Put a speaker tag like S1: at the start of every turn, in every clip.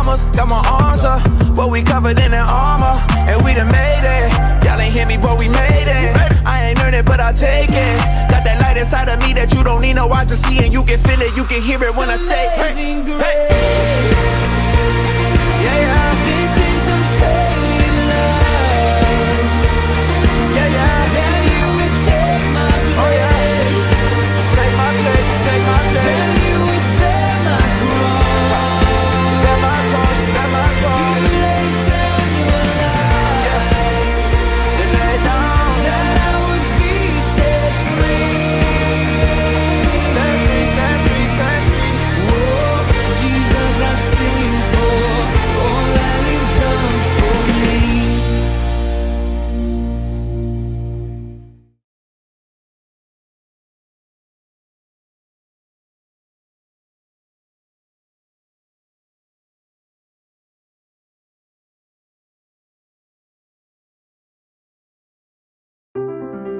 S1: Got my arms up, but we covered in that armor. And we done made it. Y'all ain't hear me, but we made it. I ain't earned it, but I take it. Got that light inside of me that you don't need no eyes to see. And you can feel it, you can hear it when I say, hey, hey.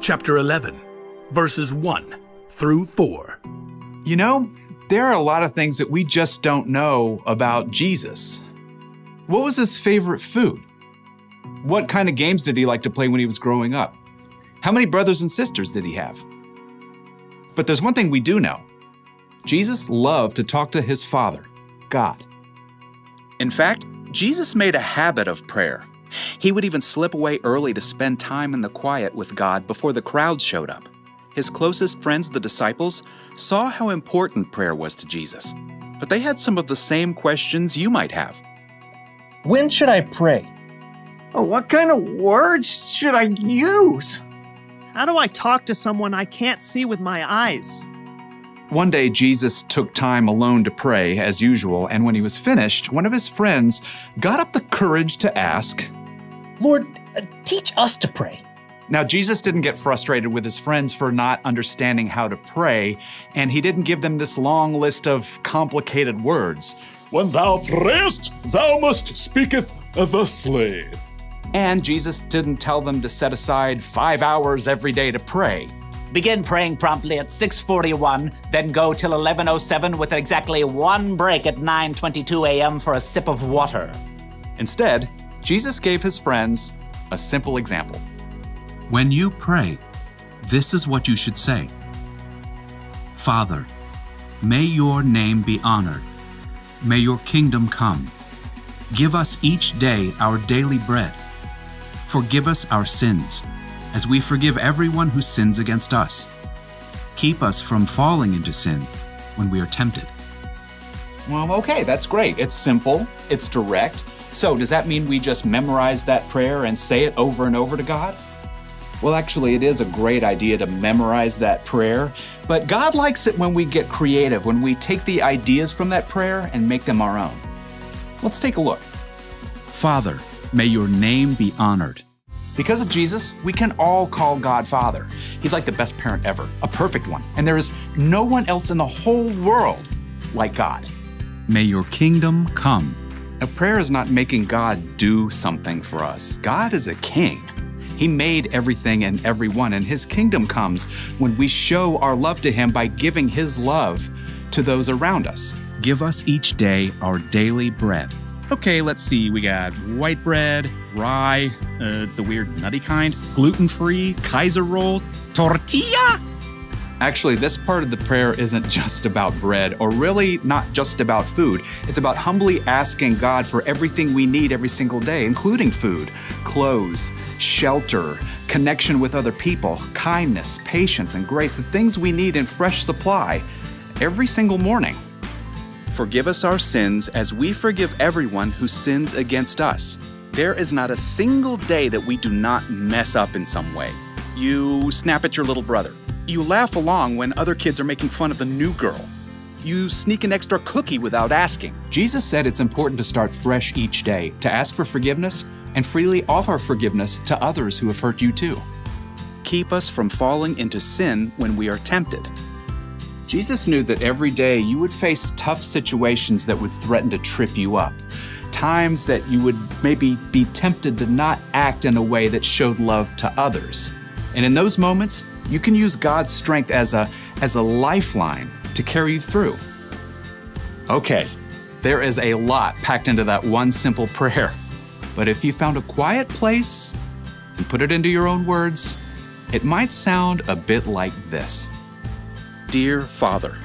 S2: chapter 11, verses 1 through 4.
S3: You know, there are a lot of things that we just don't know about Jesus. What was his favorite food? What kind of games did he like to play when he was growing up? How many brothers and sisters did he have? But there's one thing we do know Jesus loved to talk to his Father, God.
S4: In fact, Jesus made a habit of prayer. He would even slip away early to spend time in the quiet with God before the crowd showed up. His closest friends, the disciples, saw how important prayer was to Jesus, but they had some of the same questions you might have.
S5: When should I pray?
S6: Oh, what kind of words should I use?
S7: How do I talk to someone I can't see with my eyes?
S3: One day, Jesus took time alone to pray, as usual, and when he was finished, one of his friends got up the courage to ask,
S5: Lord, uh, teach us to pray.
S3: Now, Jesus didn't get frustrated with his friends for not understanding how to pray, and he didn't give them this long list of complicated words.
S8: When thou prayest, thou must speaketh thusly.
S3: And Jesus didn't tell them to set aside five hours every day to pray.
S9: Begin praying promptly at 6:41, then go till 11:07 with exactly one break at 9:22 a.m. for a sip of water.
S3: Instead, Jesus gave his friends a simple example.
S10: When you pray, this is what you should say Father, may your name be honored. May your kingdom come. Give us each day our daily bread. Forgive us our sins, as we forgive everyone who sins against us. Keep us from falling into sin when we are tempted.
S3: Well, okay, that's great. It's simple, it's direct. So, does that mean we just memorize that prayer and say it over and over to God? Well, actually, it is a great idea to memorize that prayer, but God likes it when we get creative, when we take the ideas from that prayer and make them our own. Let's take a look.
S10: Father, may your name be honored.
S3: Because of Jesus, we can all call God Father. He's like the best parent ever, a perfect one, and there is no one else in the whole world like God.
S10: May your kingdom come.
S3: Now, prayer is not making God do something for us. God is a king. He made everything and everyone, and His kingdom comes when we show our love to Him by giving His love to those around us.
S10: Give us each day our daily bread.
S4: Okay, let's see. We got white bread, rye, uh, the weird nutty kind, gluten free, Kaiser roll, tortilla.
S3: Actually, this part of the prayer isn't just about bread, or really not just about food. It's about humbly asking God for everything we need every single day, including food, clothes, shelter, connection with other people, kindness, patience, and grace, the things we need in fresh supply every single morning.
S4: Forgive us our sins as we forgive everyone who sins against us. There is not a single day that we do not mess up in some way. You snap at your little brother. You laugh along when other kids are making fun of the new girl. You sneak an extra cookie without asking.
S3: Jesus said it's important to start fresh each day, to ask for forgiveness, and freely offer forgiveness to others who have hurt you too.
S4: Keep us from falling into sin when we are tempted.
S3: Jesus knew that every day you would face tough situations that would threaten to trip you up. Times that you would maybe be tempted to not act in a way that showed love to others. And in those moments, you can use God's strength as a, as a lifeline to carry you through. Okay, there is a lot packed into that one simple prayer. But if you found a quiet place and put it into your own words, it might sound a bit like this
S4: Dear Father,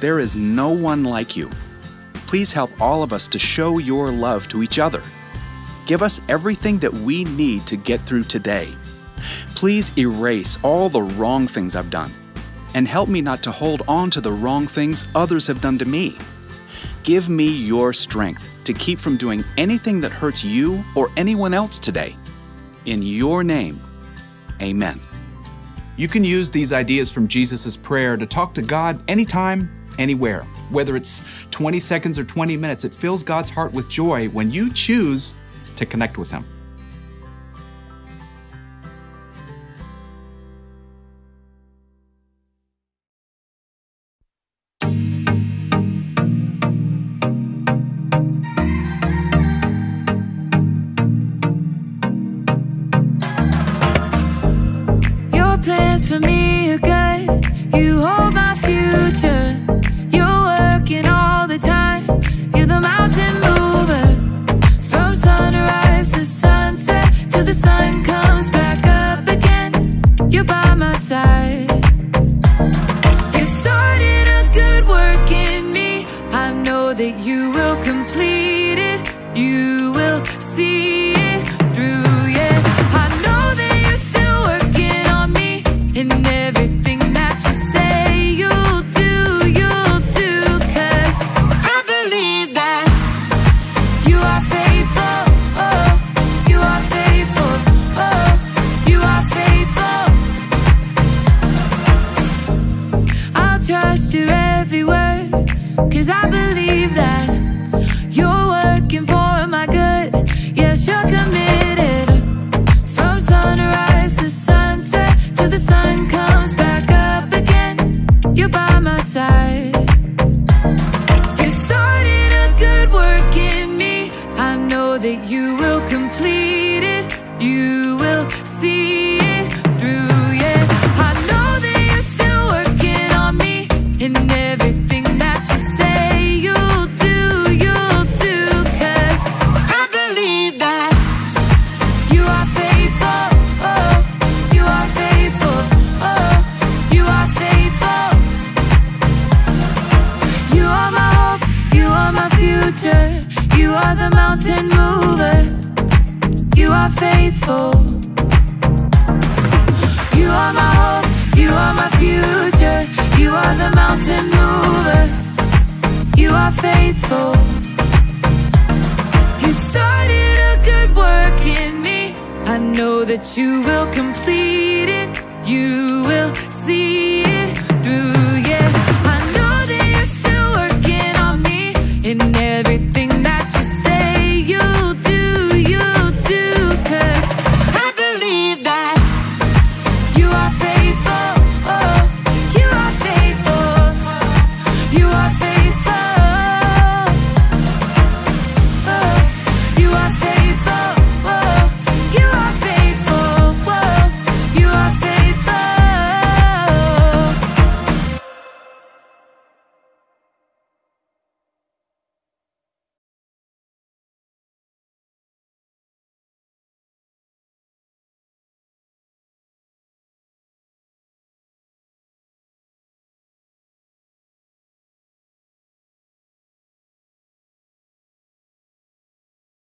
S4: there is no one like you. Please help all of us to show your love to each other. Give us everything that we need to get through today. Please erase all the wrong things I've done and help me not to hold on to the wrong things others have done to me. Give me your strength to keep from doing anything that hurts you or anyone else today. In your name, amen.
S3: You can use these ideas from Jesus' prayer to talk to God anytime, anywhere. Whether it's 20 seconds or 20 minutes, it fills God's heart with joy when you choose to connect with Him.
S11: Trust your every word, cause I believe that you're working for my good. Yes, you're committed. From sunrise to sunset, till the sun comes back up again. You're by my side. You started a good work in me. I know that you will complete it. You will see it through. Faithful. You started a good work in me. I know that you will complete it. You will see it through. Yeah,